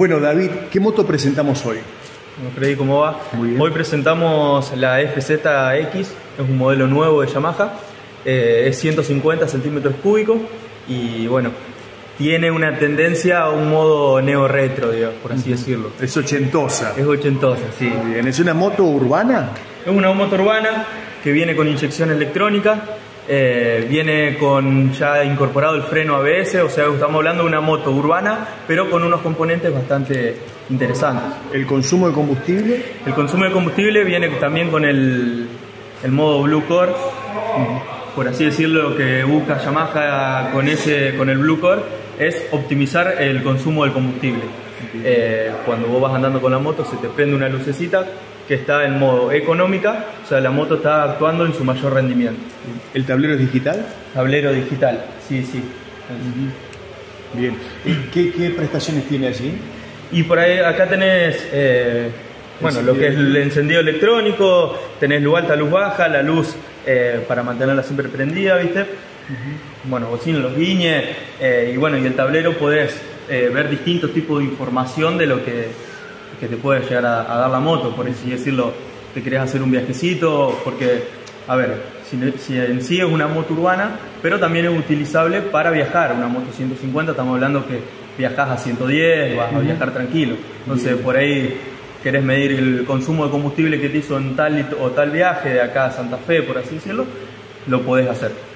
Bueno, David, ¿qué moto presentamos hoy? Bueno, Freddy, ¿cómo va? Muy bien. Hoy presentamos la FZX, es un modelo nuevo de Yamaha, eh, es 150 centímetros cúbicos y bueno, tiene una tendencia a un modo neo-retro, digamos, por así decirlo. Es ochentosa. Es ochentosa, sí. Muy bien. ¿Es una moto urbana? Es una moto urbana que viene con inyección electrónica, eh, viene con ya incorporado el freno ABS, o sea, estamos hablando de una moto urbana, pero con unos componentes bastante interesantes. ¿El consumo de combustible? El consumo de combustible viene también con el, el modo Blue Core, por así decirlo, lo que busca Yamaha con, ese, con el Blue Core es optimizar el consumo del combustible. Eh, cuando vos vas andando con la moto se te prende una lucecita que está en modo económica, o sea, la moto está actuando en su mayor rendimiento. ¿El tablero es digital? Tablero digital, sí, sí. Bien. ¿Y qué, qué prestaciones tiene allí? Y por ahí acá tenés, eh, bueno, lo que es el encendido electrónico, tenés luz alta, luz baja, la luz eh, para mantenerla siempre prendida, ¿viste? Bueno, bocina, los guiñes, eh, y bueno, y el tablero podés eh, ver distintos tipos de información de lo que, que te puede llegar a, a dar la moto, por así decirlo, te querés hacer un viajecito, porque, a ver, si, si en sí es una moto urbana, pero también es utilizable para viajar, una moto 150, estamos hablando que viajás a 110, vas a viajar tranquilo, entonces por ahí querés medir el consumo de combustible que te hizo en tal o tal viaje de acá a Santa Fe, por así decirlo, lo podés hacer.